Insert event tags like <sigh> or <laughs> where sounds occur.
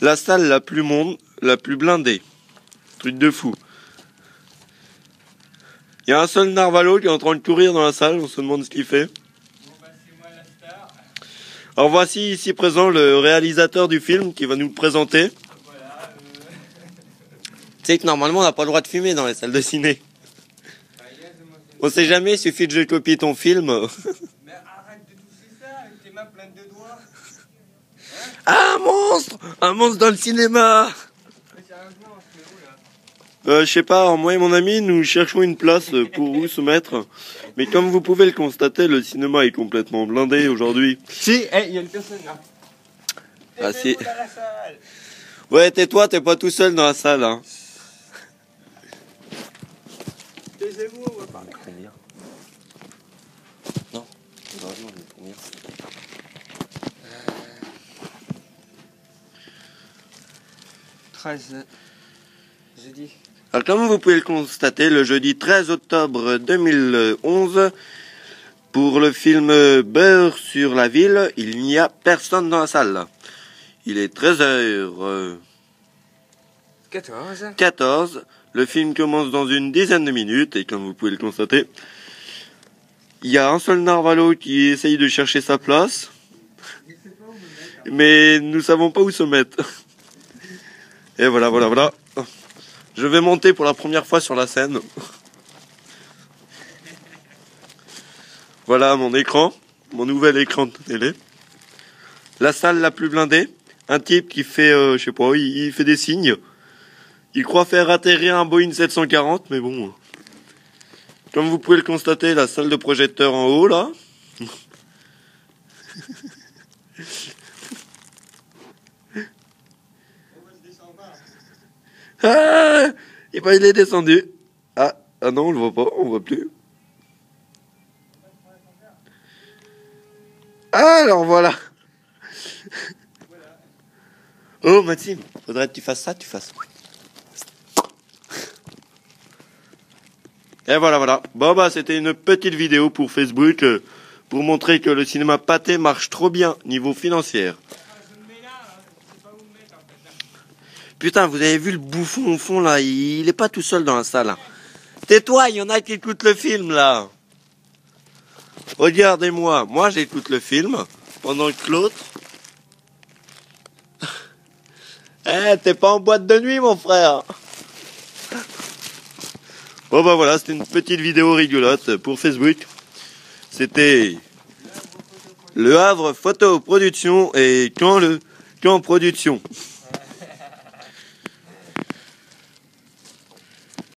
La salle la plus monde, la plus blindée. Truc de fou. Il y a un seul narvalo qui est en train de courir dans la salle, on se demande ce qu'il fait. Bon bah. Alors voici ici présent le réalisateur du film qui va nous le présenter. Voilà. Tu sais que normalement on n'a pas le droit de fumer dans les salles de ciné. On sait jamais, il suffit de je copie ton film. Mais arrête de toucher ça de doigts. Un monstre Un monstre dans le cinéma Mais sérieusement, c'est où là Euh, je sais pas, moi et mon ami, nous cherchons une place pour où se mettre. Mais comme vous pouvez le constater, le cinéma est complètement blindé aujourd'hui. Si, eh, il y a une personne là. Ah, si. Taisez-vous dans la salle. Ouais, tais-toi, t'es pas tout seul dans la salle. Hein. Taisez-vous, on va Non, 13. Jeudi. Alors, comme vous pouvez le constater, le jeudi 13 octobre 2011, pour le film Beurre sur la ville, il n'y a personne dans la salle. Il est 13h14. 14. Le film commence dans une dizaine de minutes et comme vous pouvez le constater, il y a un seul narvalo qui essaye de chercher sa place, mais nous savons pas où se mettre. <laughs> Et voilà, voilà, voilà. Je vais monter pour la première fois sur la scène. Voilà mon écran, mon nouvel écran de télé. La salle la plus blindée. Un type qui fait, euh, je sais pas, il, il fait des signes. Il croit faire atterrir un Boeing 740, mais bon. Comme vous pouvez le constater, la salle de projecteur en haut, là. <laughs> Ah Et ben, il est descendu. Ah, ah non, on le voit pas, on voit plus. Alors voilà. Oh, Maxime, faudrait que tu fasses ça, tu fasses. Et voilà, voilà. Bon, bah, c'était une petite vidéo pour Facebook, euh, pour montrer que le cinéma pâté marche trop bien niveau financier. Je me mets là, hein. je sais pas où me mettre en fait. là. Putain, vous avez vu le bouffon au fond, là Il est pas tout seul dans la salle. hein. Tais-toi, il y en a qui écoutent le film, là. Regardez-moi, moi j'écoute le film, pendant que l'autre... <laughs> Eh, t'es pas en boîte de nuit, mon frère Bon bah voilà, c'était une petite vidéo rigolote pour Facebook. C'était Le Havre Photo Production et quand le quand production.